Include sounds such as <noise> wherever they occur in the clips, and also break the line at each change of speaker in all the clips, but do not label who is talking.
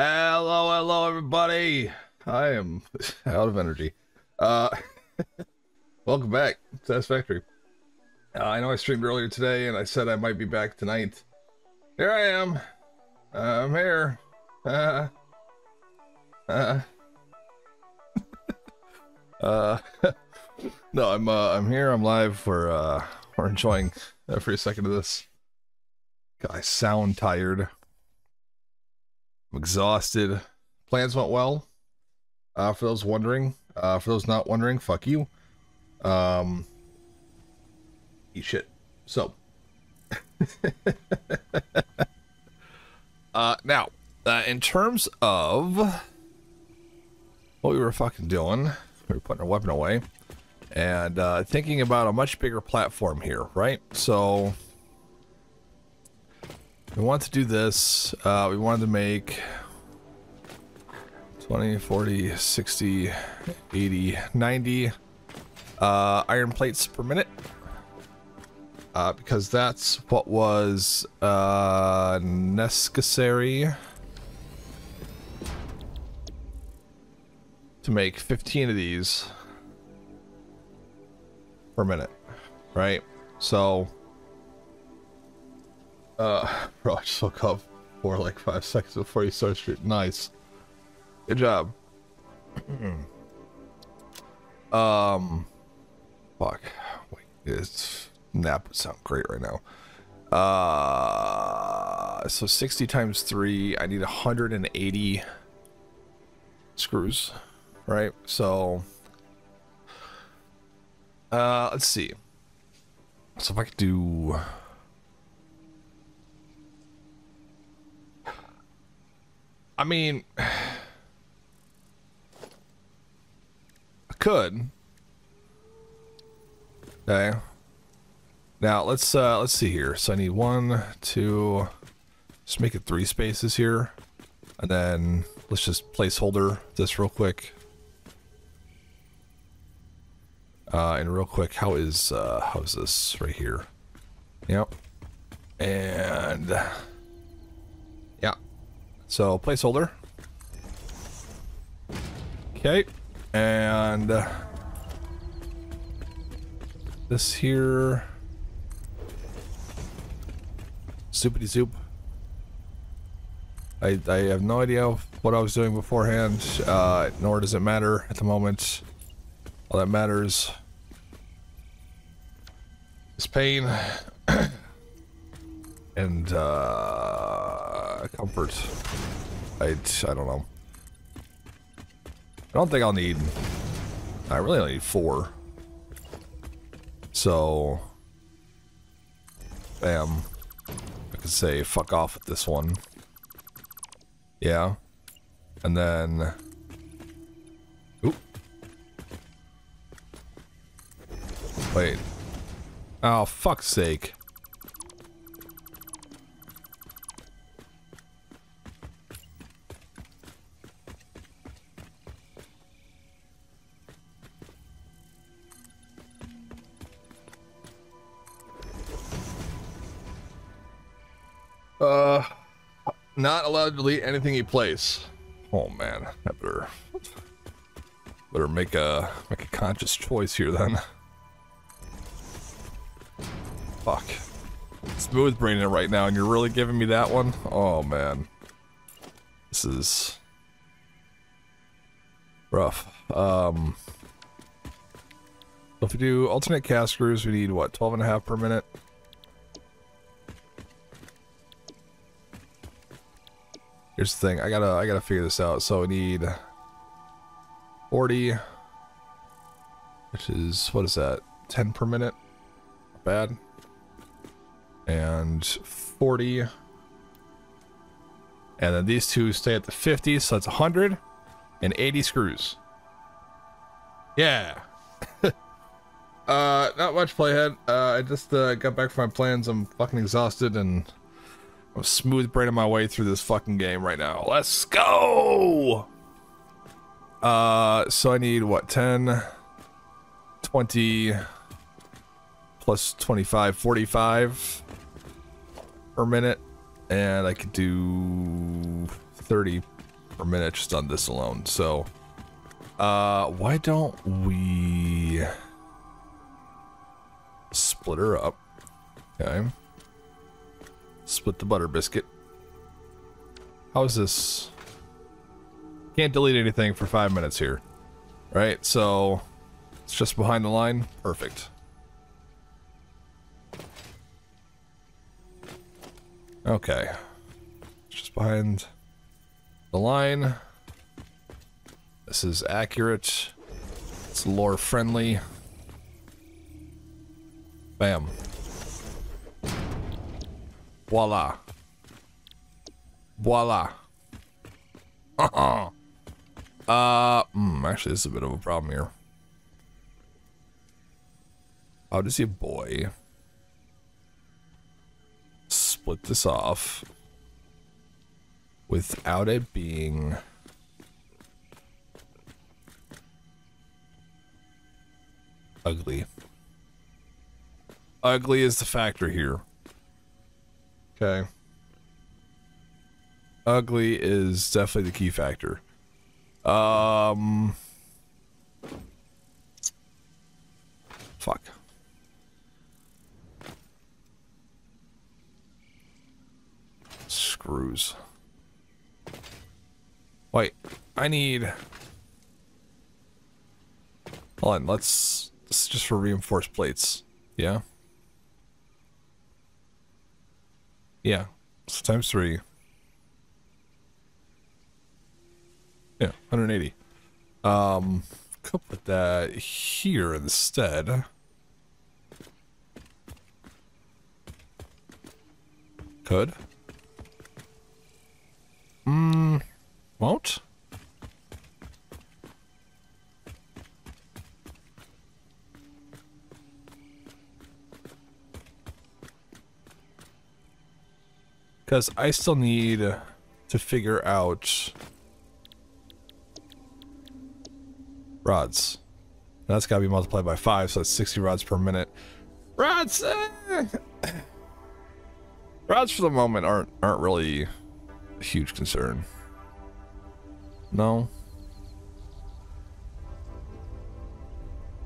Hello, hello, everybody. I am <laughs> out of energy. Uh, <laughs> welcome back, Satisfactory. Uh, I know I streamed earlier today, and I said I might be back tonight. Here I am. Uh, I'm here. <laughs> Uh, uh, uh, no, I'm uh, I'm here. I'm live. We're uh, we're enjoying every second of this. God, I sound tired. I'm exhausted. Plans went well. Uh, for those wondering, uh, for those not wondering, fuck you. Um, eat shit. So, <laughs> uh, now, uh, in terms of what we were fucking doing, we were putting our weapon away and uh, thinking about a much bigger platform here, right? So, we want to do this. Uh, we wanted to make 20, 40, 60, 80, 90 uh, iron plates per minute. Uh, because that's what was uh, necessary to make 15 of these per minute, right? So uh, <laughs> bro, I just woke up for like five seconds before you start shooting. Nice. Good job. <clears throat> um, fuck. Wait, this nap would sound great right now. Uh, so 60 times 3, I need 180 screws, right? So, uh, let's see. So if I could do I mean, <sighs> I could. Okay. Now let's uh let's see here. So I need one, two. Just make it three spaces here, and then let's just placeholder this real quick. Uh, and real quick, how is uh how is this right here? Yep. And so placeholder. Okay, and uh, this here. Soupity soup. I, I have no idea what I was doing beforehand, uh, nor does it matter at the moment. All that matters is pain <coughs> and uh, Uh, comfort. I, I don't know. I don't think I'll need... I really only need four. So... Bam. I could say fuck off with this one. Yeah. And then... Oop. Wait. Oh, fuck's sake. Not allowed to delete anything he plays. Oh man, I better better make a make a conscious choice here then. Fuck. Smooth braining it right now, and you're really giving me that one? Oh man. This is rough. Um if we do alternate cast screws, we need what, 12 and a half per minute? Here's the thing. I gotta I gotta figure this out. So I need 40, which is what is that? 10 per minute. Not bad. And 40. And then these two stay at the 50, so that's 100 and 80 screws. Yeah. <laughs> uh, not much playhead. Uh, I just uh, got back from my plans. I'm fucking exhausted and I'm smooth braining my way through this fucking game right now. Let's go! Uh, so I need, what, 10, 20, plus 25, 45 per minute. And I could do 30 per minute just on this alone. So, uh, why don't we split her up? Okay. Split the butter biscuit. How is this? Can't delete anything for five minutes here. Right, so it's just behind the line. Perfect. Okay. Just behind the line. This is accurate. It's lore friendly. Bam. Voila. Voila. Uh-uh. Uh, mm, actually, this is a bit of a problem here. How does your boy split this off without it being ugly? Ugly is the factor here. Okay. Ugly is definitely the key factor. Um. Fuck. Screws. Wait, I need... Hold on, let's... This is just for reinforced plates. Yeah? Yeah. So times three. Yeah, 180. Um, could put that here instead. Could. Hmm, won't? Because I still need to figure out rods. That's got to be multiplied by 5, so that's 60 rods per minute. Rods! Eh. <coughs> Rods for the moment aren't aren't really a huge concern. No?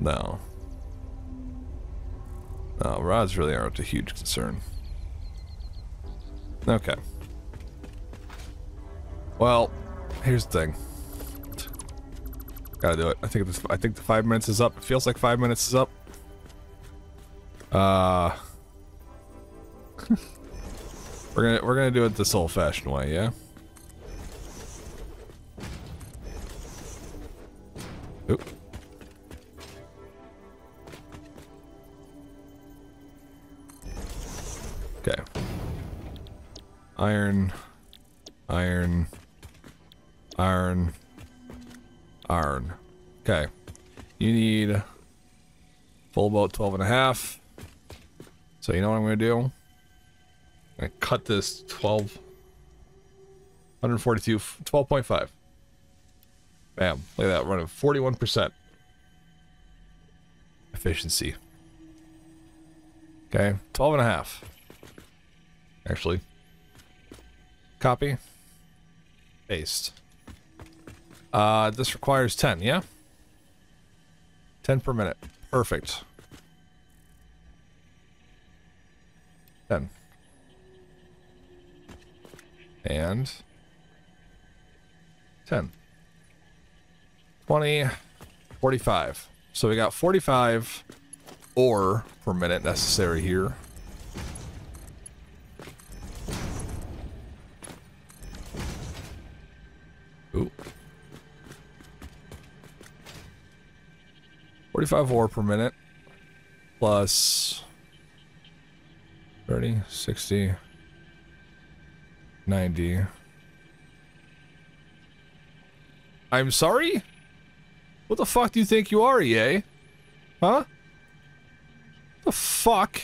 No. No, rods really aren't a huge concern. Okay. Well, here's the thing. Gotta do it. I think this, I think the five minutes is up. It feels like five minutes is up. Uh, <laughs> we're gonna we're gonna do it this old-fashioned way, yeah. Iron, iron, iron, iron. Okay. You need full boat 12 and a half. So you know what I'm going to do? I'm going to cut this 12, 142, 12.5. Bam. Look at that, running 41% efficiency. Okay, 12 and a half. Actually. Copy. Paste. Uh, this requires 10, yeah? 10 per minute. Perfect. 10. And 10. 20, 45. So we got 45 ore per minute necessary here. 45 ore per minute plus 30, 60, 90. I'm sorry? What the fuck do you think you are, EA? Huh? The fuck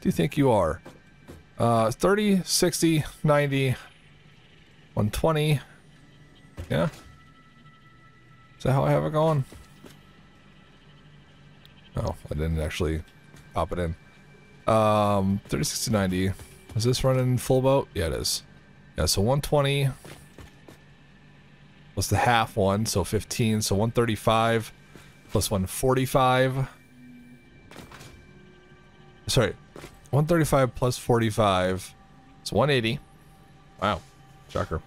do you think you are? Uh, 30, 60, 90, 120. Yeah? Is that how I have it going? Oh, I didn't actually pop it in. Um, 30, 60, 90. Is this running full boat? Yeah, it is. Yeah, so 120, plus the half one, so 15, so 135 plus 145. Sorry, 135 plus 45. It's 180. Wow, shocker.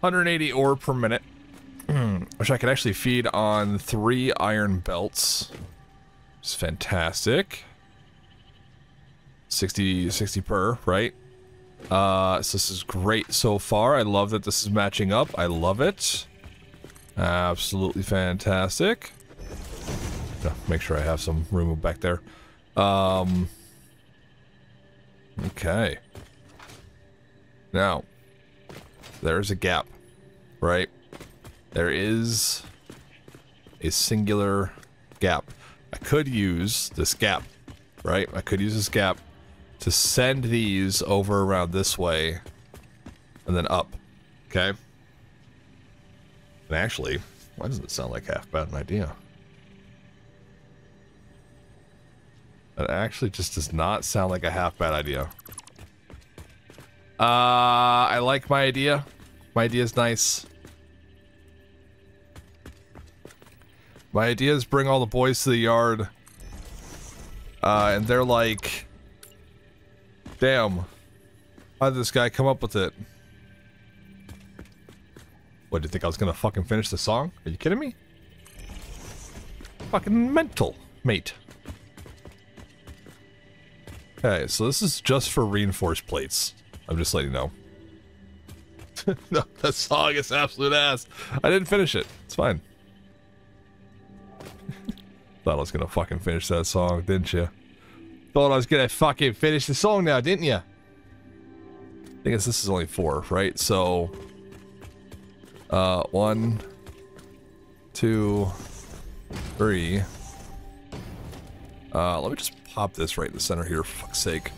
180 ore per minute. Which I could actually feed on three iron belts. It's fantastic. 60, 60 per, right? Uh, so this is great so far. I love that this is matching up. I love it. Absolutely fantastic. make sure I have some room back there. Um, okay. Now, there's a gap, right? There is a singular gap. I could use this gap, right? I could use this gap to send these over around this way and then up, okay? And actually, why doesn't it sound like half bad an idea? That actually just does not sound like a half bad idea. Uh, I like my idea. My idea is nice. My idea is bring all the boys to the yard. Uh, and they're like, damn, how did this guy come up with it? What, do you think I was gonna fucking finish the song? Are you kidding me? Fucking mental, mate. Okay, so this is just for reinforced plates. I'm just letting you know. <laughs> no, that song is absolute ass. I didn't finish it. It's fine. Thought I was gonna fucking finish that song, didn't you? Thought I was gonna fucking finish the song now, didn't you? I guess this is only four, right? So, uh, one, two, three. Uh, let me just pop this right in the center here, for fuck's sake.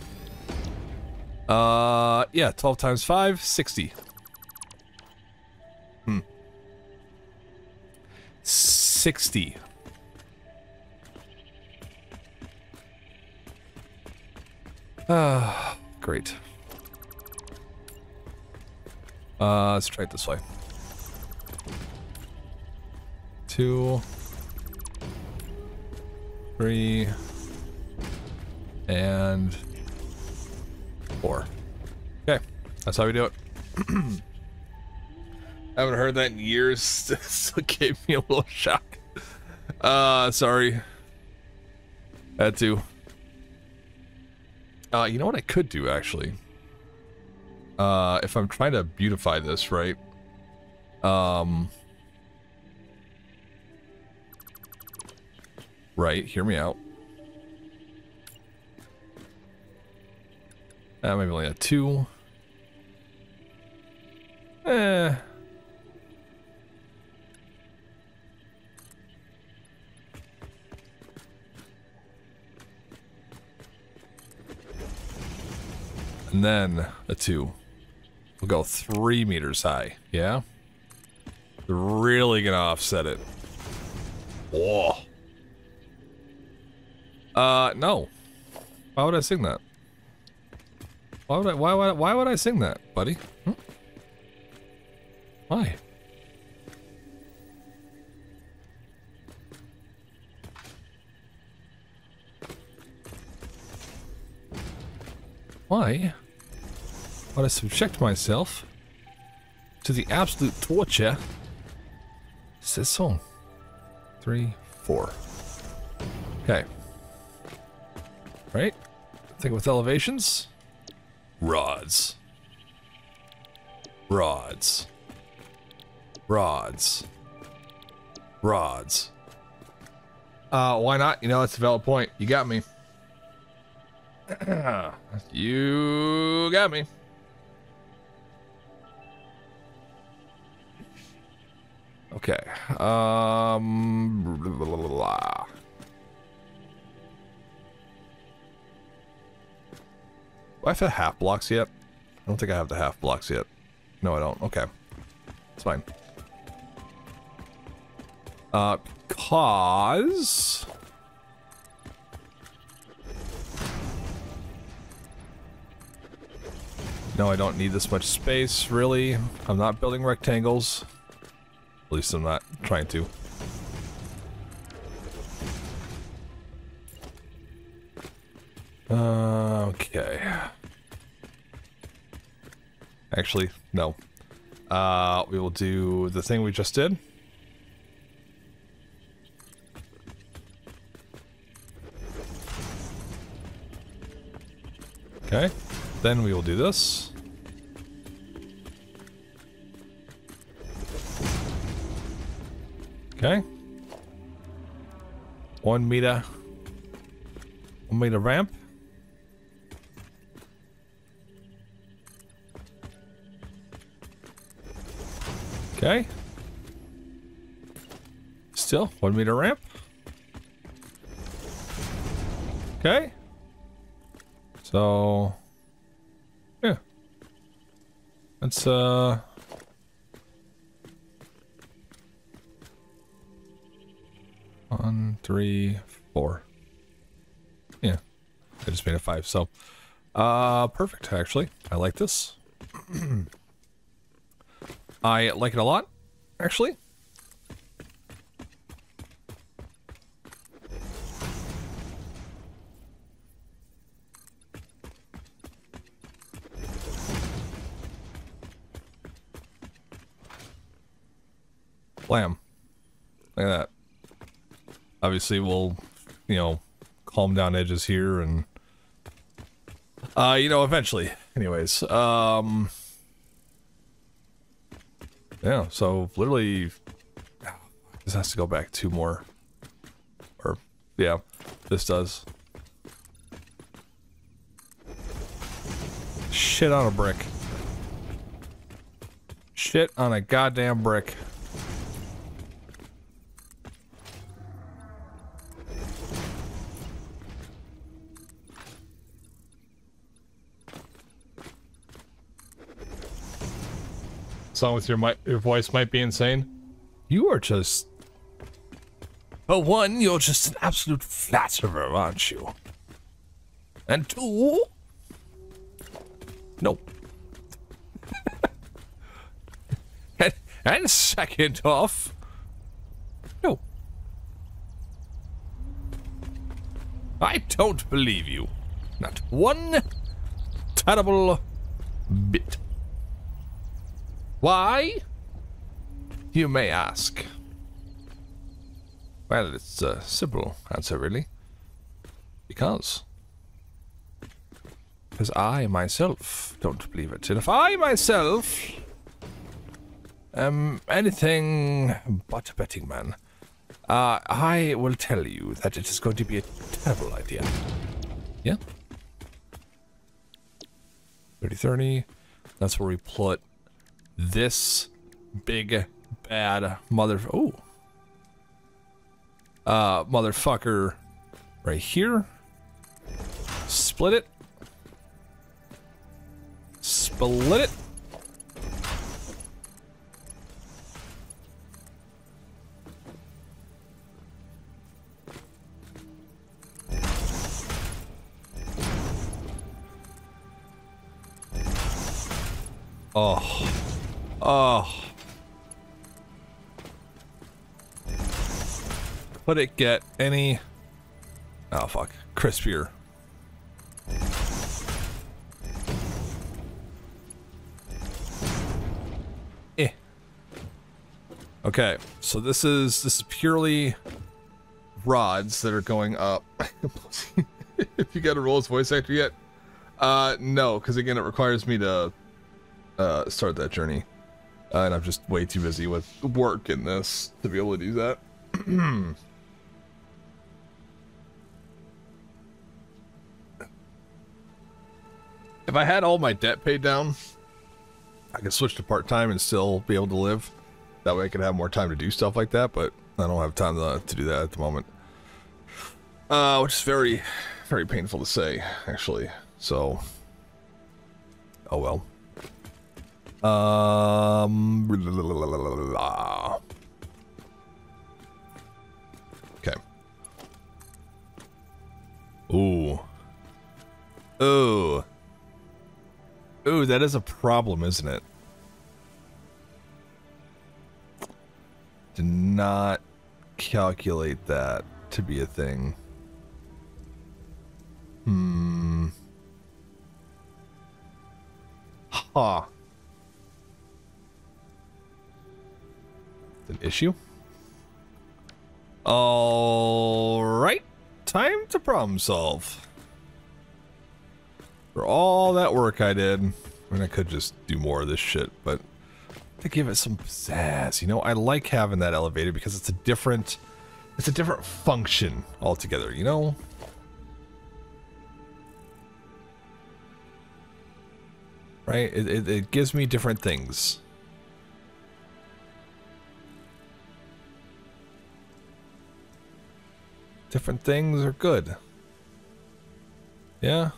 Uh, yeah, 12 times 5, 60. Hmm. 60. Ah, great. Uh, let's try it this way. Two, three, and four. Okay, that's how we do it. <clears throat> I haven't heard that in years, <laughs> so it gave me a little shock. Uh, sorry. Had to. Uh, you know what I could do, actually? Uh, if I'm trying to beautify this, right? Um... Right, hear me out. Uh, maybe only a two. Eh. And then a two. We'll go three meters high, yeah? They're really gonna offset it. Whoa. Uh, no. Why would I sing that? Why would I, why why would I sing that, buddy? Hmm? Why? Why I subject myself to the absolute torture? Says song. Three, four. Okay. Right? Think with elevations. Rods. Rods. Rods. Rods. Uh, why not? You know, that's a valid point. You got me. <clears throat> you got me. Okay. Um. Blah, blah, blah, Do I have the half blocks yet? I don't think I have the half blocks yet. No, I don't. Okay. It's fine. Uh, cause... No, I don't need this much space, really. I'm not building rectangles. At least I'm not trying to. Uh, okay. Actually, no. Uh, we will do the thing we just did. Okay. Then we will do this. Okay. One meter. One meter ramp. Okay. Still, one meter ramp. Okay. So, yeah. That's, uh... three, four. Yeah. I just made a five, so... Uh, perfect, actually. I like this. <clears throat> I like it a lot, actually. Blam. Obviously, we'll, you know, calm down edges here and, uh, you know, eventually. Anyways, um, yeah, so literally, this has to go back two more. Or, yeah, this does. Shit on a brick. Shit on a goddamn brick.
Song with your, your voice might be insane.
You are just... For one, you're just an absolute flatterer, aren't you? And two... No. <laughs> and, and second off... No. I don't believe you. Not one terrible Why? You may ask. Well, it's a simple answer, really. Because. Because I myself don't believe it. And if I myself am anything but a betting man, uh, I will tell you that it is going to be a terrible idea. Yeah? 30-30. That's where we put this big bad mother oh uh motherfucker right here. Split it. Split it. Oh. Oh. Would it get any... Oh, fuck. Crispier. Eh. Okay, so this is this is purely rods that are going up. <laughs> if you got a roll as voice actor yet, uh, no, because again, it requires me to uh, start that journey. Uh, and I'm just way too busy with work in this to be able to do that. <clears throat> if I had all my debt paid down, I could switch to part-time and still be able to live. That way I could have more time to do stuff like that, but I don't have time to, to do that at the moment. Uh, which is very, very painful to say, actually. So, oh well. Um. Okay. Ooh. Ooh. Ooh, that is a problem, isn't it? did not calculate that to be a thing. Hmm. Huh. An issue? All right. Time to problem solve. For all that work I did, I mean, I could just do more of this shit, but to give it some pizzazz, you know, I like having that elevated because it's a different, it's a different function altogether, you know? Right? It, it, it gives me different things. Different things are good. Yeah?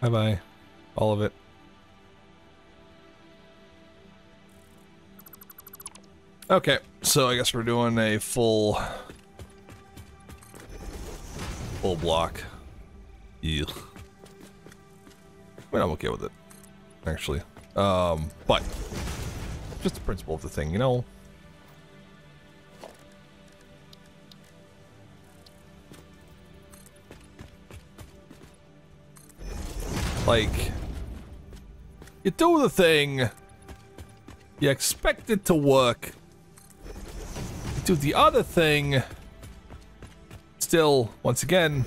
Bye bye. All of it. Okay, so I guess we're doing a full full block. Yeah. I mean, I'm okay with it, actually. Um, but just the principle of the thing, you know. Like, you do the thing, you expect it to work, you do the other thing, still, once again,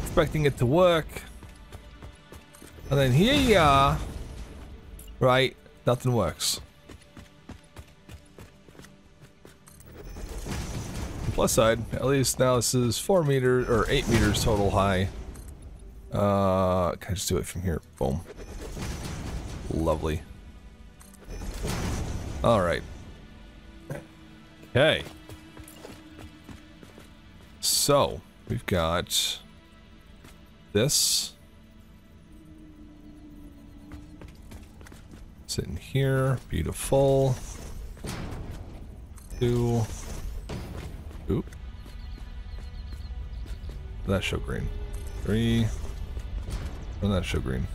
expecting it to work, and then here you are, right, nothing works. Plus side, at least now this is 4 meters, or 8 meters total high. Uh, can I just do it from here? Boom. Lovely. All right. Okay. So, we've got this. Sitting here. Beautiful. Two. Oop. That show green. Three. And that show green.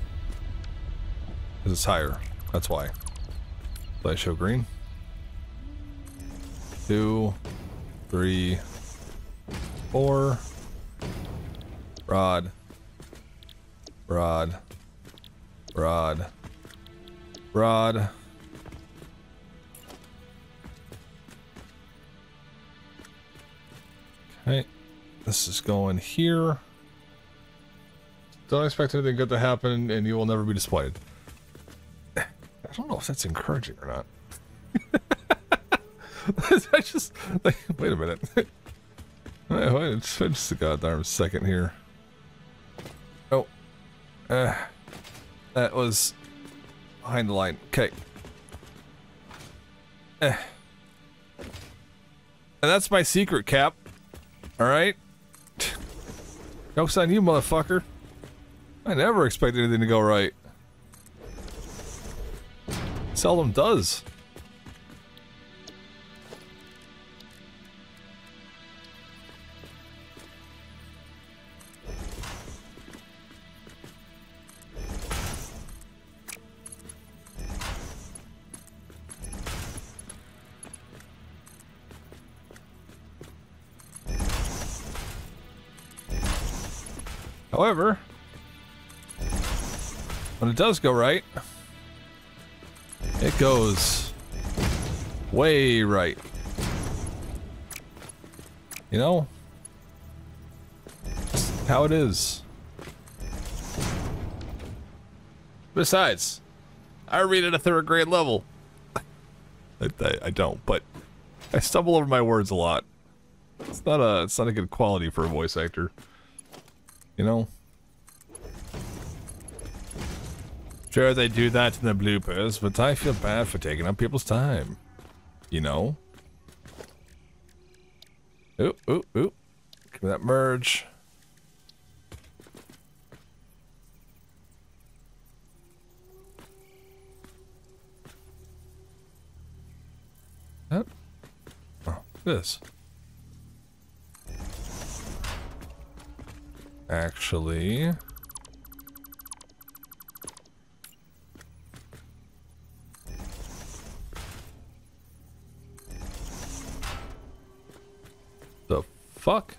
Because it's higher. That's why. Did I show green? Two, three, four. Rod. Rod. Rod. Rod. Okay. This is going here.
Don't expect anything good to happen, and you will never be disappointed.
I don't know if that's encouraging or not. <laughs> I just like wait a minute. <laughs> wait, wait just a goddamn second here. Oh, uh, that was behind the line. Okay. Eh. And that's my secret, Cap. All right. Joke's on you, motherfucker. I never expect anything to go right. Seldom does. It does go right, it goes way right. You know? How it is. Besides, I read at a third grade level. I, I, I don't, but I stumble over my words a lot. It's not a it's not a good quality for a voice actor. You know? Sure, they do that in the bloopers, but I feel bad for taking up people's time. You know? Oop, oop, oop. Give me that merge. Oh. this. Actually... fuck?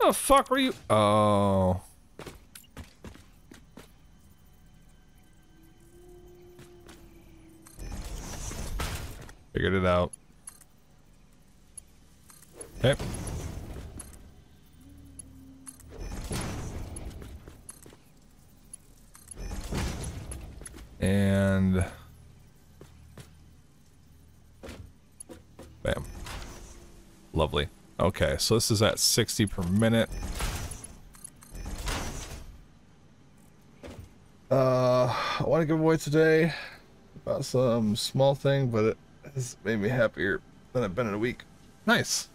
The fuck were you? Oh. Figured it out. Okay. And... Bam. Lovely. Okay, so this is at 60 per minute. Uh, I want to give away today about some small thing, but it has made me happier than I've been in a week. Nice.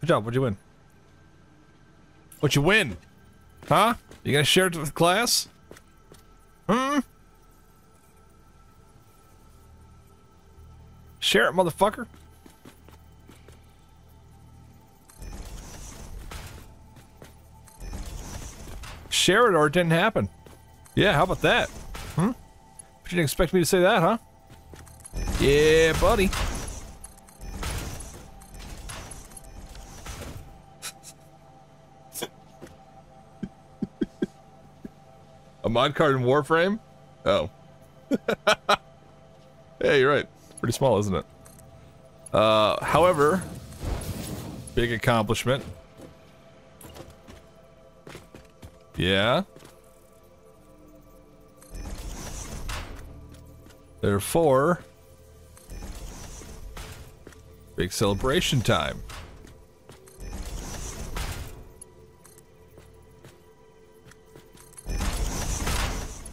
Good job. What'd you win? What'd you win? Huh? You gonna share it with the class? Hmm? Share it, motherfucker. Share it or it didn't happen. Yeah, how about that? Hmm? But you didn't expect me to say that, huh? Yeah, buddy. <laughs> A mod card in Warframe? Oh. <laughs> yeah, you're right. Pretty small, isn't it? Uh, however, big accomplishment. Yeah. Therefore, big celebration time.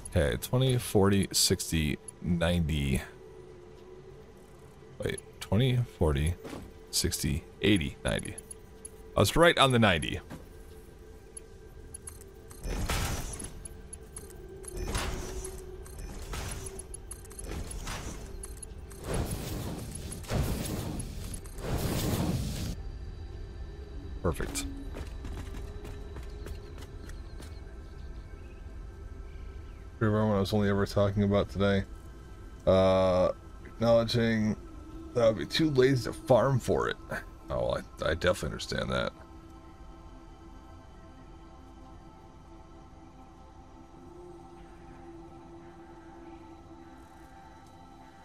Okay, 20, 40, 60, 90. Wait, 20, 40, 60, 80, 90. I was right on the 90. Was only ever talking about today? Uh, acknowledging that I would be too lazy to farm for it. Oh, I, I definitely understand that.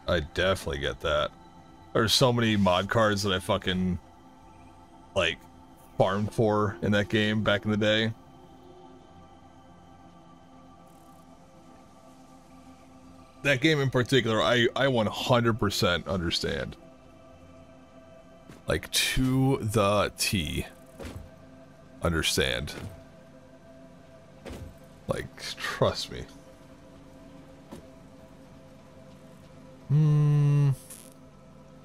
I definitely get that. There's so many mod cards that I fucking like farmed for in that game back in the day. That game in particular, I, I 100% understand. Like, to the T. Understand. Like, trust me. Hmm.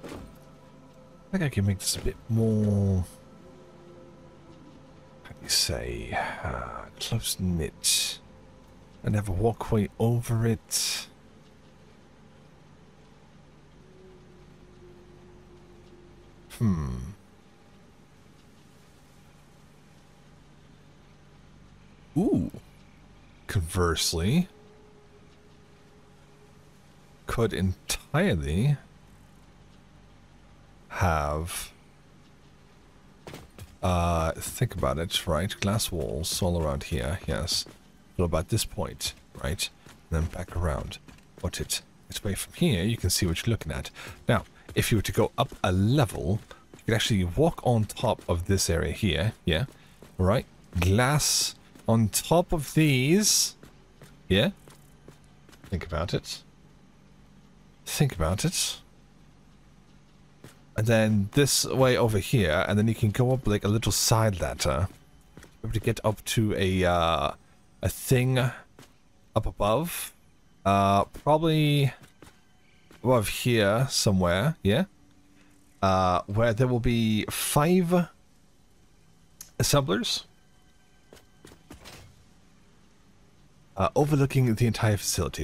I think I can make this a bit more How do you say, uh, close knit, and have a walkway over it. Hmm. Ooh. Conversely, could entirely have uh, think about it, right? Glass walls all around here, yes. So about this point, right? And then back around. What it? It's way from here, you can see what you're looking at. Now, if you were to go up a level, you could actually walk on top of this area here, yeah? Right? Glass on top of these. Yeah? Think about it. Think about it and then this way over here, and then you can go up like a little side ladder to get up to a uh, a thing up above, uh, probably above here somewhere, yeah, uh, where there will be five assemblers uh, overlooking the entire facility.